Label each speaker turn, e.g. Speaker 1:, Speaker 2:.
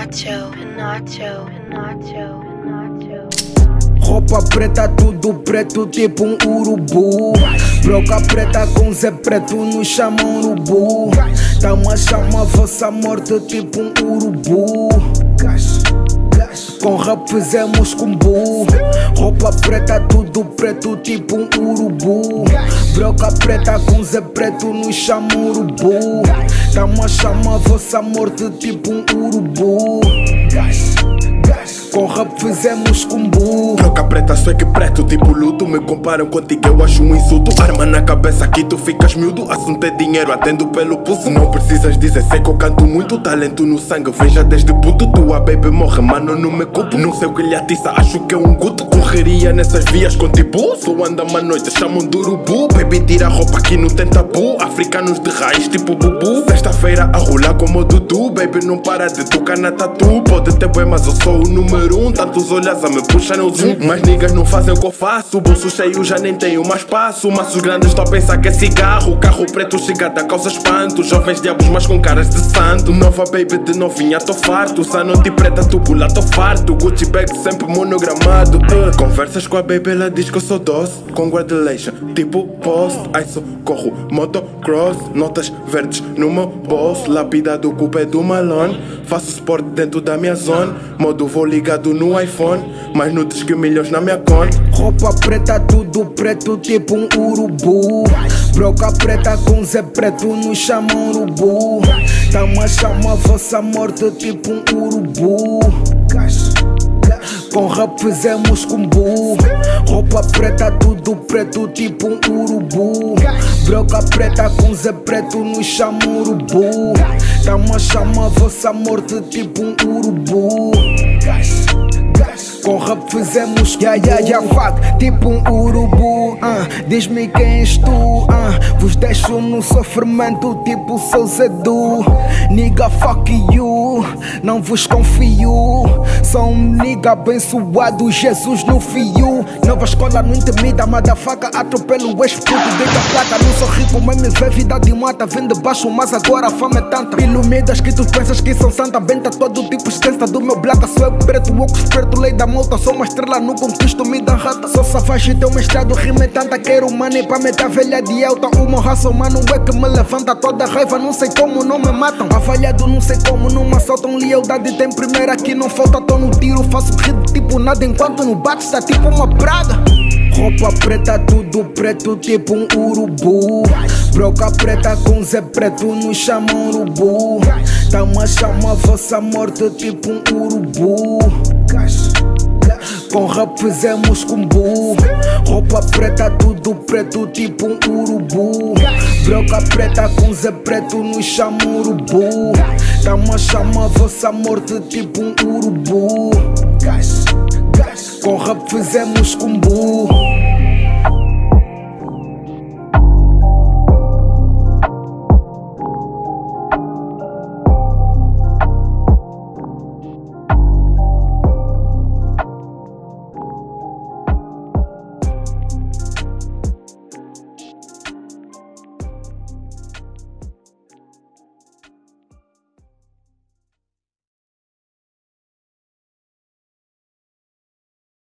Speaker 1: Nacho, Nacho, Nacho, Nacho.
Speaker 2: Roupa preta, tudo preto, tipo um urubu. Broca preta com Zé preto, nos chamam urubu. Tamo a chama vossa morte, tipo um urubu. Com rap fizemos combo Roupa preta, tudo preto, tipo um urubu. Broca preta com Zé preto, nos chamam urubu. Tamo a chama vossa morte, tipo um urubu com rap fizemos combo
Speaker 3: Troca preta, só é que preto, tipo luto. Me comparam contigo, eu acho um insulto. Arma na cabeça aqui tu ficas miúdo. Assunto é dinheiro, atendo pelo pulso. Não precisas dizer, sei que eu canto muito. Talento no sangue, veja desde puto. Tua baby morre, mano, não me culpo Não sei o que lhe atiça, acho que é um guto. Correria nessas vias com tipo Só anda-me à noite, chamam de urubu Baby tira a roupa aqui não tem tabu Africanos de raiz, tipo bubu. Sexta-feira a rolar como o Dudu. Baby não para de tocar na tatu. Pode ter bem, mas eu sou o número um Tantos olhos a me puxar no zoom. Mas niggas não fazem o que eu faço Bolso cheio já nem tenho mais espaço Maços grandes estou pensar que é cigarro Carro preto chegada causa espanto. Jovens diabos mas com caras de santo. Nova baby de novinha tô farto. Sanote preta tu pula tô farto. Gucci bag sempre monogramado uh. Conversas com a baby ela diz que eu sou doce. Congratulation, tipo post. Ai socorro, motocross. Notas verdes no meu bolso. Lápida do cupé do Malone Faço sport dentro da minha zona Modo vou ligado no iPhone. Mais nudes que milhões na minha conta.
Speaker 2: Roupa preta, tudo preto, tipo um urubu. Broca preta com Zé preto, nos chamam urubu. Tamo a chama vossa morte, tipo um urubu. Com rap fizemos combo Roupa preta, tudo preto, tipo um urubu. Broca preta com Zé preto, nos chamam urubu Tamo a chama vossa morte, tipo um urubu com rap fizemos Ya, ya, ya, fuck, tipo um urubu uh, Diz-me quem és tu uh, Vos deixo no sofrimento tipo sou Zedu. Nigga, fuck you Não vos confio. Sou um nigga abençoado Jesus no fio. Nova escola não intimida Motherfucker, atropelo o ex-puto Deita plata, não sou rico Mas me vê vida de mata. Vem de baixo, mas agora a fama é tanta. Ilumidas que tu pensas que são santa. Benta todo tipo extensa do meu blata Sou eu preto, o esperto, lei da Sou uma estrela no conquisto, me dá rata Sou safage, teu mestrado, rima é tanta Quero money pra meter velha de alta O meu raça humano é que me levanta Toda raiva, não sei como, não me matam. Avaliado, não sei como, não me assaltam Lealdade tem primeira aqui, não falta Tô no tiro, faço rir tipo nada Enquanto no bate está tipo uma praga. Roupa preta, tudo preto, tipo um urubu. Broca preta com Zé preto, nos chamam urubu. Tamo a chama vossa morte, tipo um urubu com rap fizemos combo Roupa preta, tudo preto, tipo um urubu. Broca preta com Zé preto, nos chamam urubu. Tamo a chama vossa morte, tipo um urubu. Com rap fizemos combo